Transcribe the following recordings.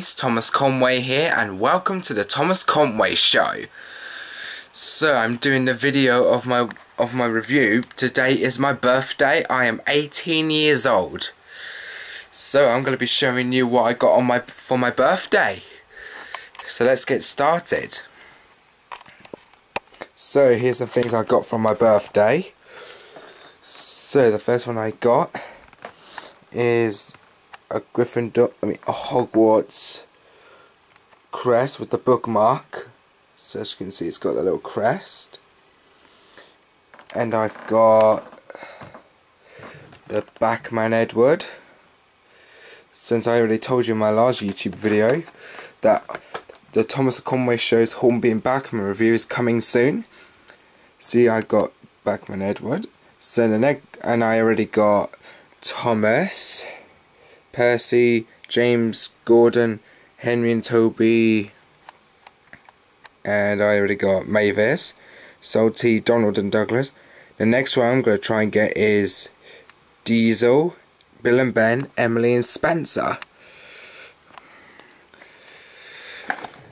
It's Thomas Conway here and welcome to the Thomas Conway Show. So I'm doing the video of my of my review. Today is my birthday. I am 18 years old. So I'm going to be showing you what I got on my for my birthday. So let's get started. So here's the things I got from my birthday. So the first one I got is a Gryffindor, I mean a Hogwarts crest with the bookmark. So as you can see it's got the little crest. And I've got the Bachmann Edward. Since I already told you in my last YouTube video that the Thomas Conway Show's Hornby and Bachmann review is coming soon. See I got Bachmann Edward. So the next, and I already got Thomas. Percy, James, Gordon, Henry and Toby, and I already got Mavis, Salty, Donald and Douglas. The next one I'm going to try and get is Diesel, Bill and Ben, Emily and Spencer.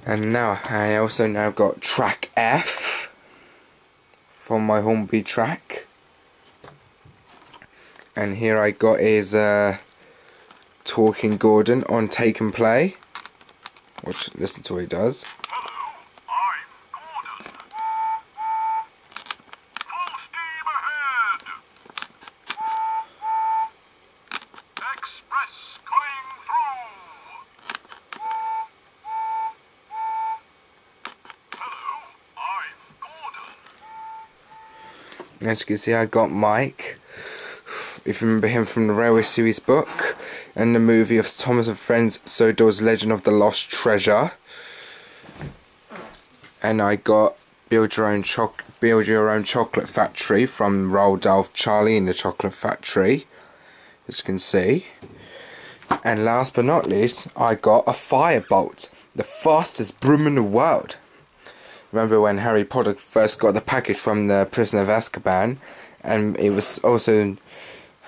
And now I also now got track F from my Hornby track. And here I got is uh, Talking Gordon on Take and Play. Watch, listen to what he does. As you can see I got Mike. If you remember him from the Railway Series book and the movie of Thomas and Friends Sodor's Legend of the Lost Treasure. And I got Build Your Own Choc Build Your Own Chocolate Factory from Roald Dahl Charlie in the Chocolate Factory. As you can see. And last but not least, I got a Firebolt, the fastest broom in the world. Remember when Harry Potter first got the package from the Prisoner of Azkaban, and it was also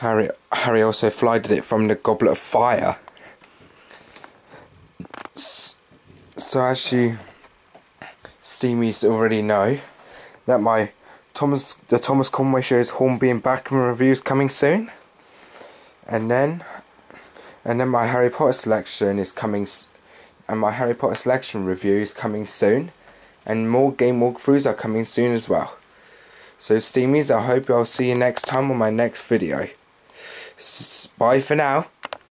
Harry Harry also flighted it from the Goblet of Fire. So as you Steamies already know that my Thomas the Thomas Conway Show's Hornby and Bachmann review is coming soon, and then and then my Harry Potter selection is coming, and my Harry Potter selection review is coming soon, and more game walkthroughs are coming soon as well. So Steamies, I hope I'll see you next time on my next video. Bye for now.